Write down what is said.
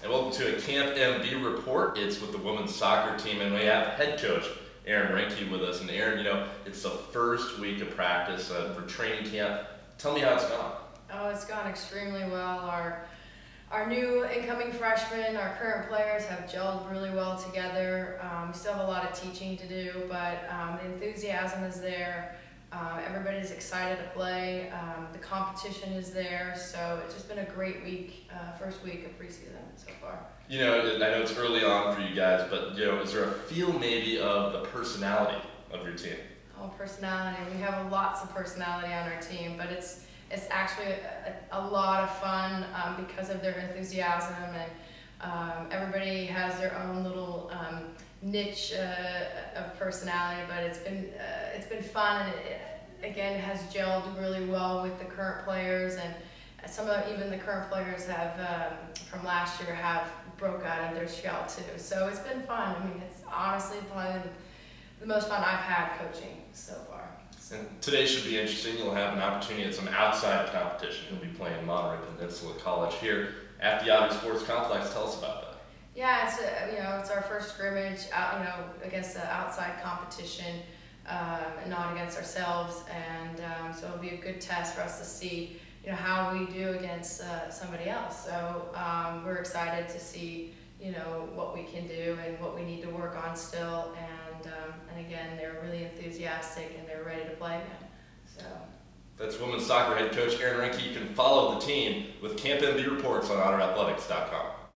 And welcome to a Camp MB report. It's with the women's soccer team, and we have head coach Erin Reinke with us. And Erin, you know, it's the first week of practice uh, for training camp. Tell me how it's gone. Oh, it's gone extremely well. Our our new incoming freshmen, our current players have gelled really well together. Um, we still have a lot of teaching to do, but um, the enthusiasm is there. Um, everybody's excited to play. Um, the competition is there, so it's just been a great week, uh, first week of preseason so far. You know, I know it's early on for you guys, but you know, is there a feel maybe of the personality of your team? Oh, personality. We have lots of personality on our team, but it's it's actually a, a, lot of fun um, because of their enthusiasm and um, everybody has their own little niche uh, of personality, but it's been uh, it's been fun and it, again has gelled really well with the current players and some of even the current players have um, from last year have broke out of their shell too. So it's been fun. I mean, it's honestly probably the, the most fun I've had coaching so far. And today should be interesting. You'll have an opportunity at some outside competition. You'll be playing Monterey Peninsula College here at the Otter Sports Complex. Tell us about that. Yeah, it's a, you know it's our first scrimmage out you know against the outside competition, um, not against ourselves, and um, so it'll be a good test for us to see you know how we do against uh, somebody else. So um, we're excited to see you know what we can do and what we need to work on still, and um, and again they're really enthusiastic and they're ready to play again. So. That's women's soccer head coach Erin Reinke. You can follow the team with Camp MB reports on OtterAthletics.com.